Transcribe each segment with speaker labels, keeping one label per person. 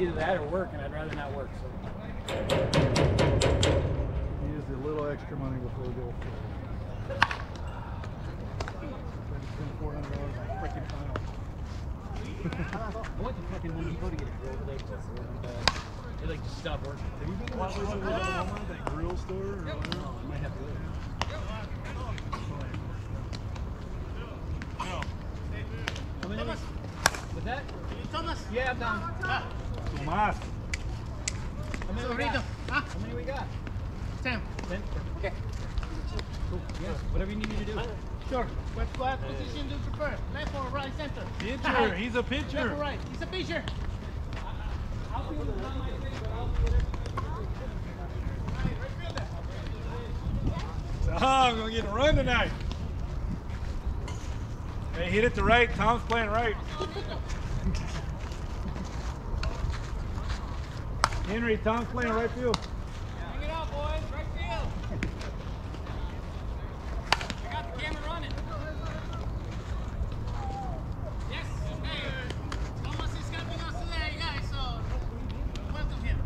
Speaker 1: either that or work, and I'd rather not work. So
Speaker 2: Use a little extra money before we go. Spend four hundred dollars on freaking tile.
Speaker 1: I went to fucking Home Depot to get a grill today because it's working. They like just stopped working.
Speaker 2: Have you been to that place over there, that grill store or whatever?
Speaker 1: I might have to go. How many? With that?
Speaker 3: Thomas.
Speaker 1: Yeah, I'm down. Ah.
Speaker 2: Tomas.
Speaker 1: How many we got?
Speaker 3: Huh?
Speaker 1: How many we got?
Speaker 3: Ten.
Speaker 1: Ten. Okay. Cool. Yeah. Whatever you need me to do.
Speaker 3: Sure. What, what position do you prefer? Left or right center?
Speaker 2: Pitcher. He's a pitcher.
Speaker 3: Left or right? He's a pitcher.
Speaker 2: Oh, I'm gonna get a run tonight. Hey, hit it to right. Tom's playing right. Henry, Tom's playing right field.
Speaker 3: Hang it out, boys. Right field. I got the camera running. Yes. Hey, Thomas is helping us today, guys. So welcome him.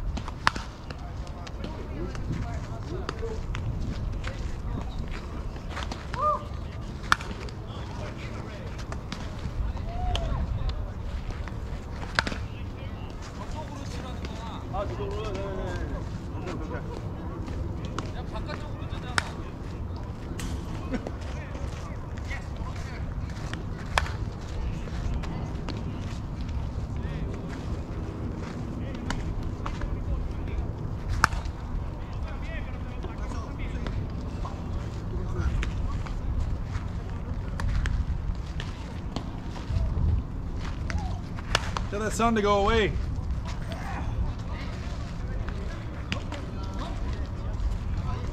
Speaker 2: Tell that sun to go away.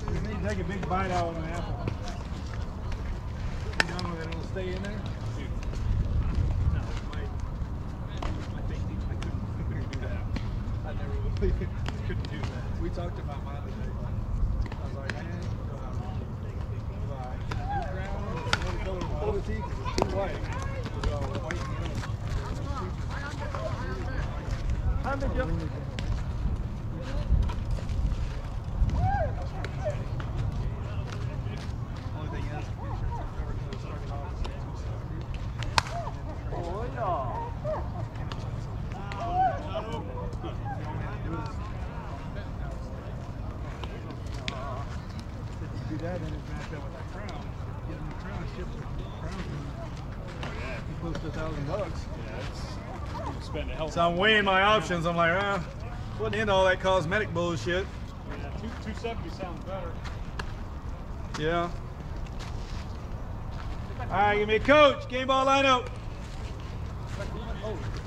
Speaker 2: You need to take a big bite out of an apple. You know that it'll stay in there? No, my, my thinking, I couldn't, I couldn't do that. I never would, couldn't do that. We talked about mine today. I was like, man, uh, like, new ground, what color of it's too white. Close to a thousand bucks.
Speaker 4: Spend a hell
Speaker 2: So I'm weighing my options. I'm like, ah, wasn't into all that cosmetic bullshit.
Speaker 4: Yeah, two, 270 sounds better.
Speaker 2: Yeah. All right, give me a coach. Game ball lineup.
Speaker 3: Yeah,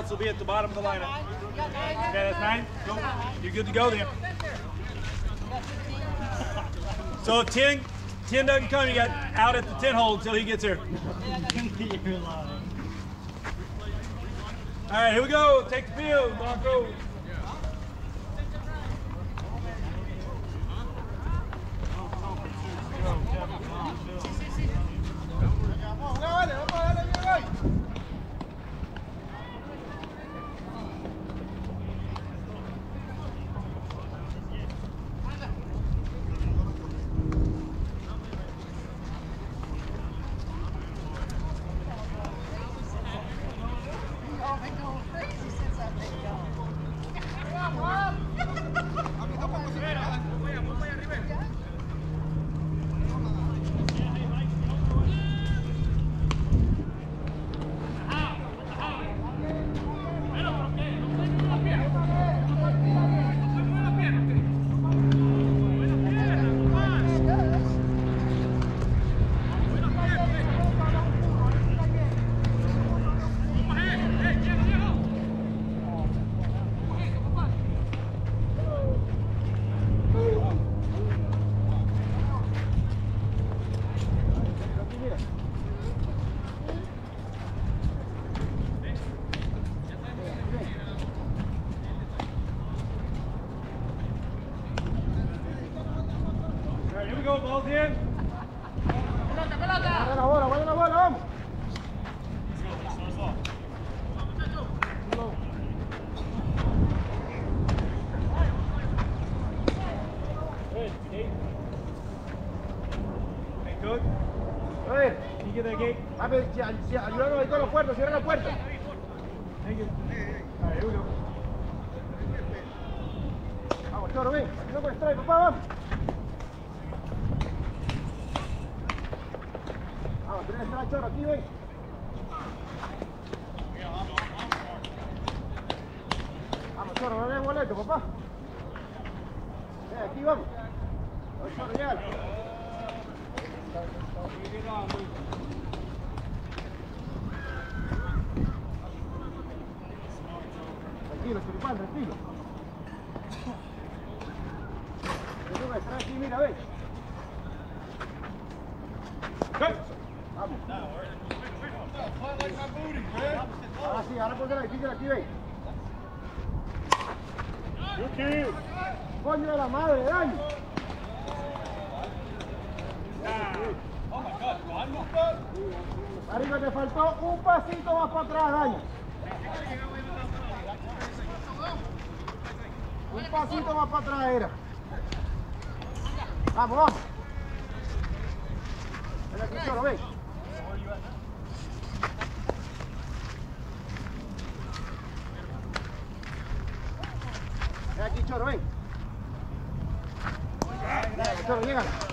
Speaker 2: outs will be at the bottom of the lineup. Okay, that's nine. Go. You're good to go then. So if 10, 10 doesn't come, you got out at the 10 hole until he gets here. All right, here we go. Take the field, Marco. vamos bien. Pelota, pelota. Vaya
Speaker 3: la bola, vaya la bola, vamos. A ver, a ver, ayudarnos ahí con la puerta, cierra la puerta. Vamos, choro, ven, aquí no puedes traer, papá, vamos. aquí ven. Vamos, chorro, no le boleto, papá. Aquí vamos. Vamos, chorro, llegalo. Tranquilo, Suripán, tranquilo. Aquí, mira,
Speaker 2: ve.
Speaker 3: ¡Hey! Ahora ahora ponte la difícil aquí, ven.
Speaker 2: Yuki.
Speaker 3: Coño de la madre, daño. Arriba te faltó un pasito más para atrás, daño. Un pasito más para atrás. Vamos, vamos. Ven. Ven Cachorro, ven. Cachorro, llega.